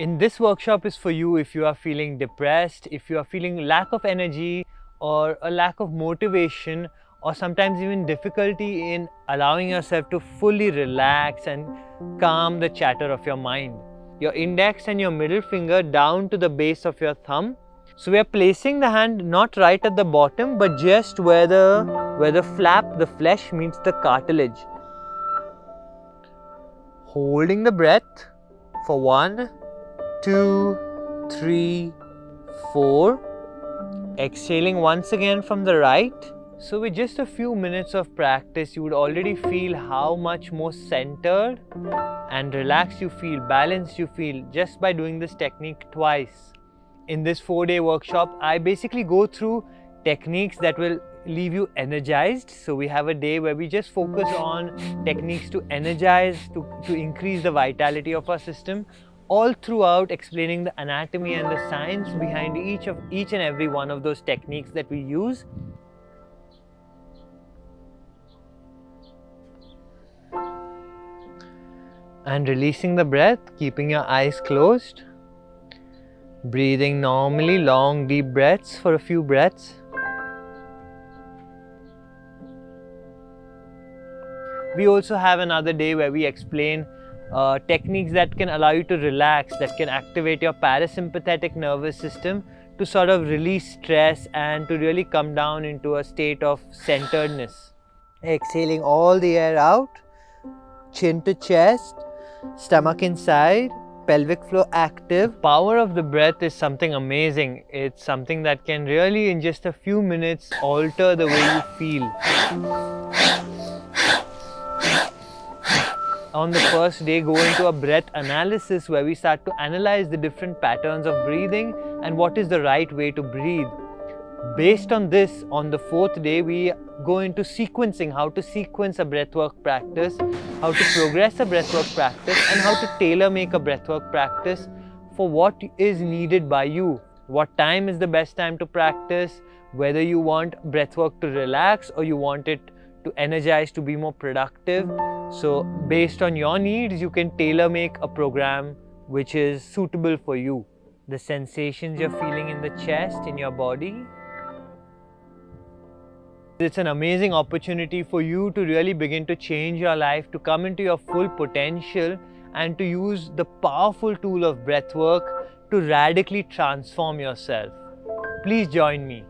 In this workshop is for you if you are feeling depressed, if you are feeling lack of energy or a lack of motivation or sometimes even difficulty in allowing yourself to fully relax and calm the chatter of your mind. Your index and your middle finger down to the base of your thumb. So we are placing the hand not right at the bottom but just where the where the flap, the flesh meets the cartilage. Holding the breath for one, two, three, four. Exhaling once again from the right. So with just a few minutes of practice, you would already feel how much more centered and relaxed you feel, balanced you feel just by doing this technique twice. In this four day workshop, I basically go through techniques that will leave you energized. So we have a day where we just focus on techniques to energize, to, to increase the vitality of our system all throughout explaining the anatomy and the science behind each of each and every one of those techniques that we use. And releasing the breath keeping your eyes closed. Breathing normally long deep breaths for a few breaths. We also have another day where we explain uh, techniques that can allow you to relax, that can activate your parasympathetic nervous system to sort of release stress and to really come down into a state of centeredness. Exhaling all the air out, chin to chest, stomach inside, pelvic floor active. Power of the breath is something amazing. It's something that can really in just a few minutes alter the way you feel on the first day go into a breath analysis where we start to analyze the different patterns of breathing and what is the right way to breathe. Based on this, on the fourth day, we go into sequencing, how to sequence a breathwork practice, how to progress a breathwork practice, and how to tailor make a breathwork practice for what is needed by you. What time is the best time to practice, whether you want breathwork to relax or you want it to energize to be more productive. So, based on your needs, you can tailor make a program which is suitable for you. The sensations you're feeling in the chest, in your body. It's an amazing opportunity for you to really begin to change your life, to come into your full potential, and to use the powerful tool of breathwork to radically transform yourself. Please join me.